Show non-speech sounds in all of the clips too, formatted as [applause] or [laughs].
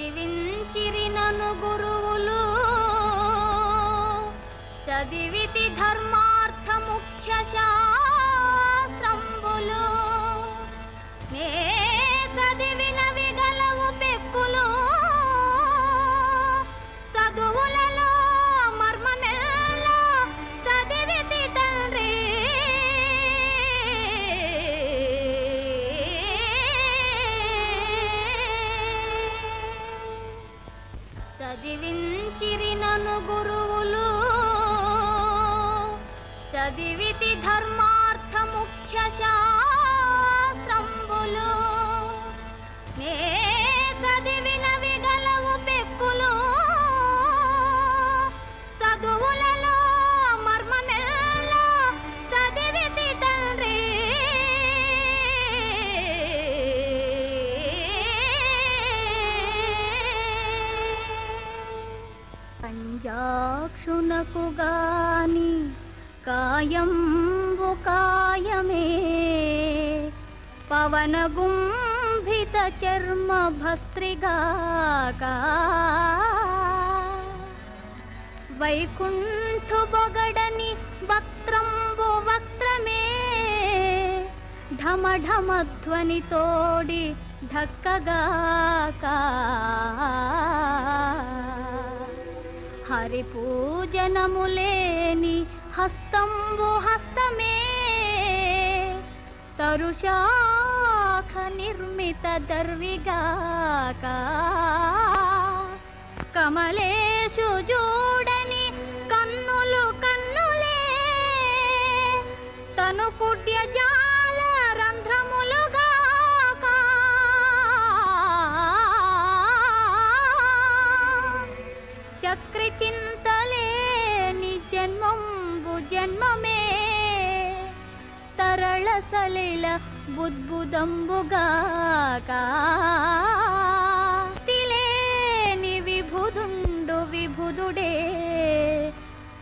చదివించిరి నను గురువులు. చదివితి ధర్మార్థ ముఖ్య పంజాక్షునకు గాని కాయంబు కాయమే. పవన గుంభిత చర్మ భస్త్రిగాక వైకుంఠు బొగడని వక్త్రంబు వక్త్రమే. ఢమఢమధ్వని తోడి ఢక్కగాక హరి పూజనములేని హస్తంబు హస్తమే. తరుశాఖ నిర్మిత దర్విగాక. కమలేషు చూడని కన్నులు కన్నులే. తను కుడ్య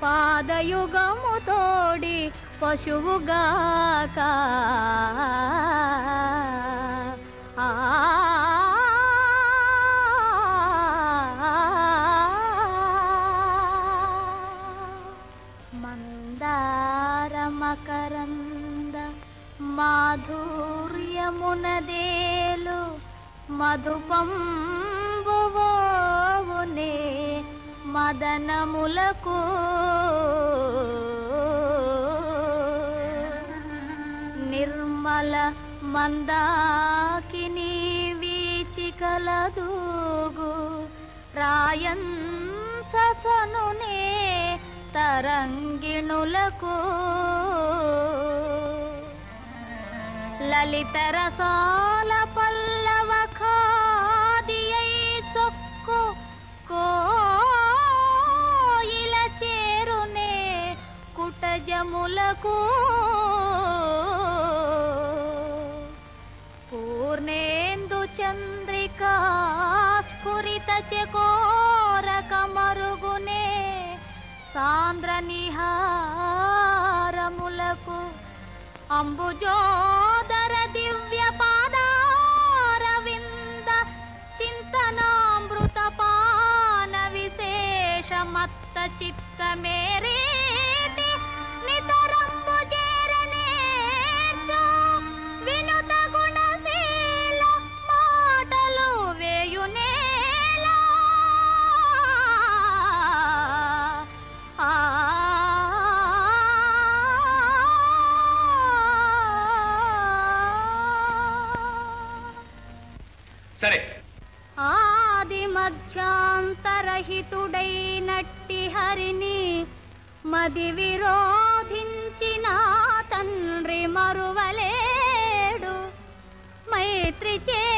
పాదయుగము తోడి పశువుగాక. ఆ. మందారమకరంద మాధుర్యమునదేలు మధుపంబువోవునే. మదనములకు నిర్మల మందాకిని వీచికలదూగు రాయంచనునే తరంగిణులకు. లలితరసాల పల్ల కుటజములకు పూర్ణేందు చంద్రికా స్ఫురిత చకోరక మరుగునే సాంద్ర నిహారములకు అంబుజోదర దివ్య పాదారవింద చింతనామృత పాన విశేషమత్త చిత్త మేరే సరే. ఆది మధ్యాంతరహితుడైనట్టి హరిని మది విరోధించిన తండ్రి మరువలేడు. మైత్రి చే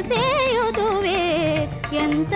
సేవించ చేయుదువే ఎంత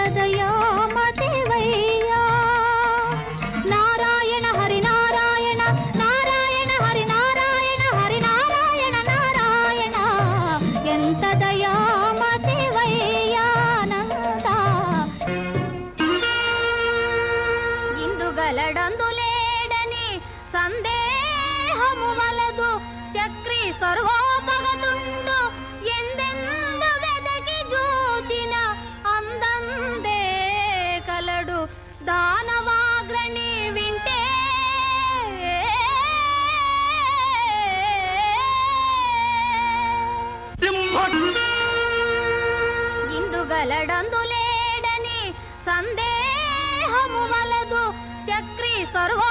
మానవాగ్రణి వింటే ఇందుగలడందులేడని సందేహము వలదు చక్రి స్వర్గో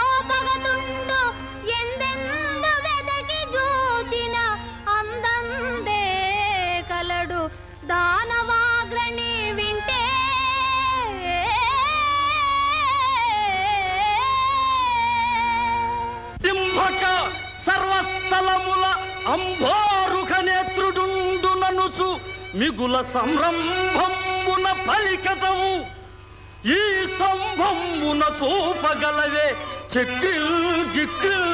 చూచు మిగుల సంరంభంబున ఫలికతము. ఈ స్తంభంబున చూపగలవే చెక్కిల్ గిక్కిల్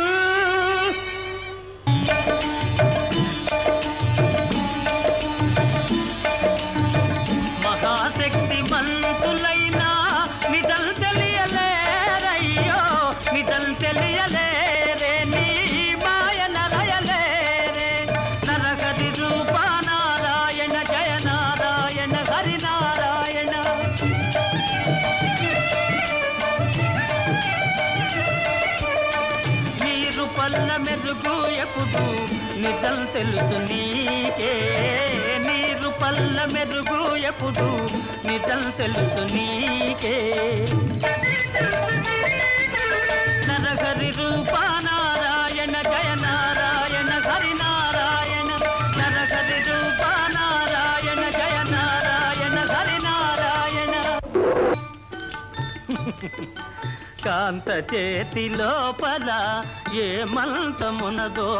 మెరుగు ఎప్పుడు నిజం తెలుసు నీకే నీరు పల్ల మెరుగు ఎప్పుడు నిజం తెలుసు నీకే నరహరి రూప నారాయణ జయ నారాయణ హరి నారాయణ. నరహరి రూప నారాయణ జయ నారాయణ హరి నారాయణ. [laughs] కాంత చేతి లోపల ఏ మంతమునదో?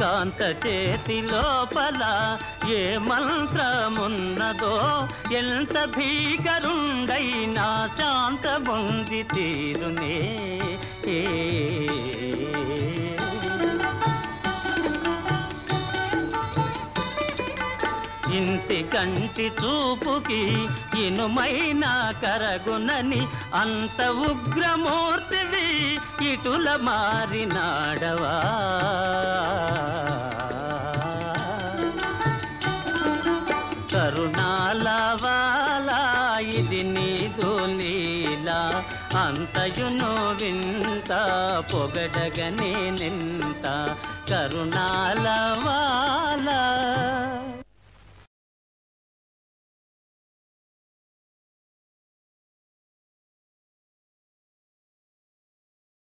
కాంత చేతి లోపల ఏ మంత్రమున్నదో? ఎంత భీకరుండైనా శాంతముంది తీరునే. ఏ ఇంటి కంటి చూపుకి ఇనుమైన కరగునని అంత ఉగ్రమూర్తివి ఇటుల మారినాడవా. కరుణాలవాలా ఇది నీదు లీలా అంతయును వింత పొగడగనే నింత. కరుణాలవాలా